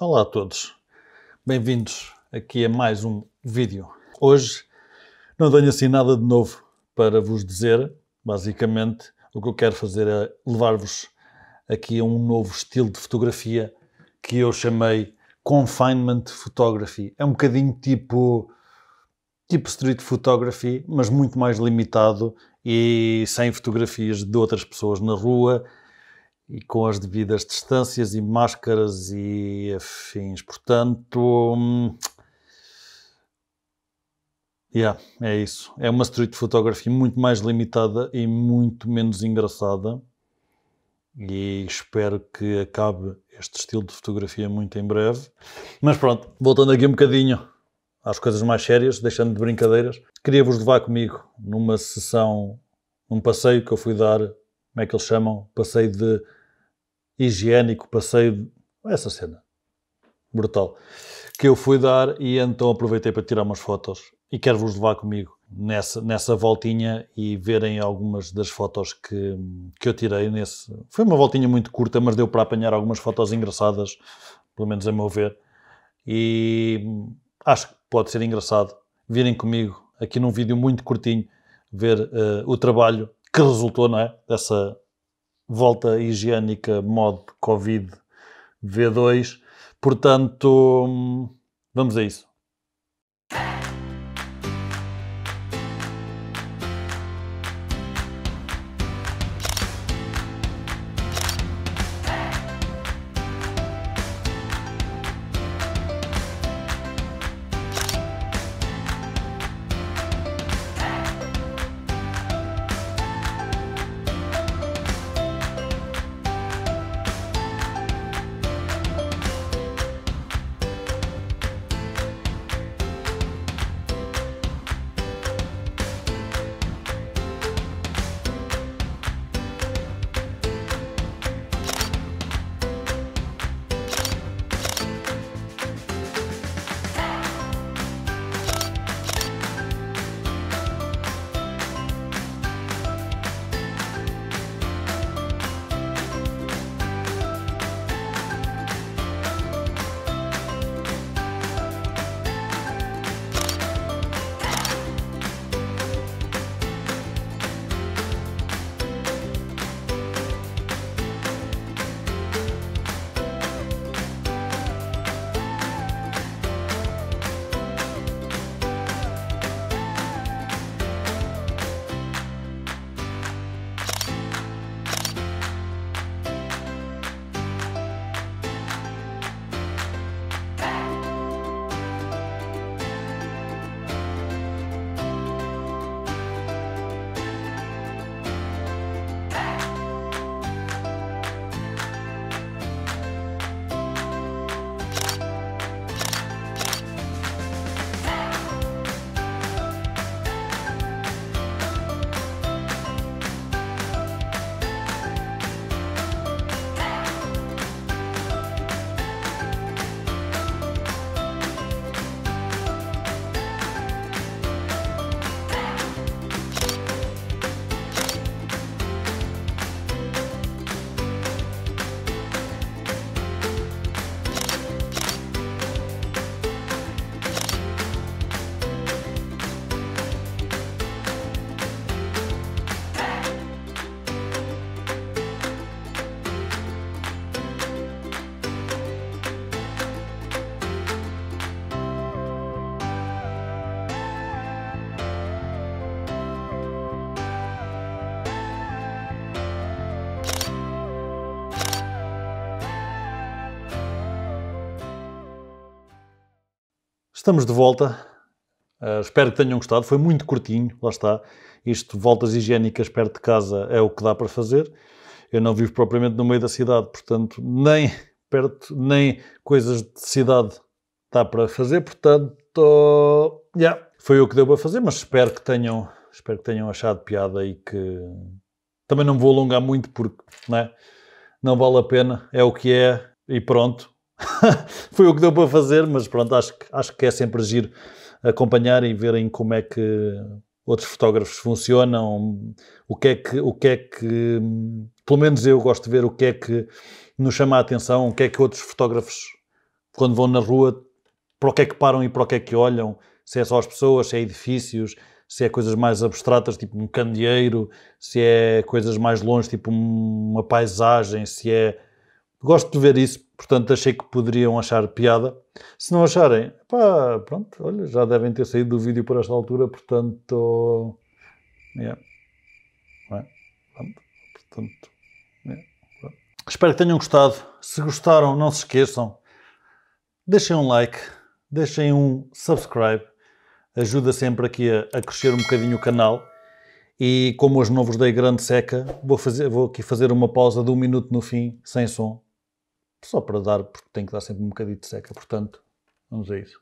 Olá a todos, bem-vindos aqui a mais um vídeo. Hoje não tenho assim nada de novo para vos dizer, basicamente o que eu quero fazer é levar-vos aqui a um novo estilo de fotografia que eu chamei Confinement Photography. É um bocadinho tipo, tipo street photography, mas muito mais limitado e sem fotografias de outras pessoas na rua e com as devidas distâncias e máscaras e afins. Portanto, hum, yeah, é isso. É uma street photography muito mais limitada e muito menos engraçada. E espero que acabe este estilo de fotografia muito em breve. Mas pronto, voltando aqui um bocadinho às coisas mais sérias, deixando de brincadeiras, queria vos levar comigo numa sessão, num passeio que eu fui dar, como é que eles chamam? Passeio de higiênico, passeio. Essa cena. Brutal. Que eu fui dar e então aproveitei para tirar umas fotos e quero-vos levar comigo nessa, nessa voltinha e verem algumas das fotos que, que eu tirei nesse. Foi uma voltinha muito curta, mas deu para apanhar algumas fotos engraçadas, pelo menos a meu ver. E acho que pode ser engraçado virem comigo aqui num vídeo muito curtinho ver uh, o trabalho que resultou, não é? Dessa volta higiênica mod Covid V2. Portanto, hum, vamos a isso. Estamos de volta. Uh, espero que tenham gostado. Foi muito curtinho, lá está. Isto, voltas higiênicas perto de casa, é o que dá para fazer. Eu não vivo propriamente no meio da cidade, portanto, nem perto, nem coisas de cidade dá para fazer. Portanto, yeah, foi o que deu para fazer, mas espero que tenham, espero que tenham achado piada e que também não vou alongar muito porque não, é? não vale a pena, é o que é e pronto. foi o que deu para fazer, mas pronto, acho, acho que é sempre giro acompanhar e verem como é que outros fotógrafos funcionam, o que é que, o que é que, pelo menos eu gosto de ver o que é que nos chama a atenção, o que é que outros fotógrafos, quando vão na rua, para o que é que param e para o que é que olham, se é só as pessoas, se é edifícios, se é coisas mais abstratas, tipo um candeeiro, se é coisas mais longe, tipo uma paisagem, se é... Gosto de ver isso, portanto achei que poderiam achar piada. Se não acharem, pá, pronto, olha, já devem ter saído do vídeo por esta altura, portanto... Yeah. É, portanto, yeah. Espero que tenham gostado. Se gostaram, não se esqueçam. Deixem um like, deixem um subscribe. Ajuda sempre aqui a, a crescer um bocadinho o canal. E como hoje não vos dei grande seca, vou, fazer, vou aqui fazer uma pausa de um minuto no fim, sem som. Só para dar, porque tem que dar sempre um bocadinho de seca. Portanto, vamos a isso.